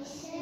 Voice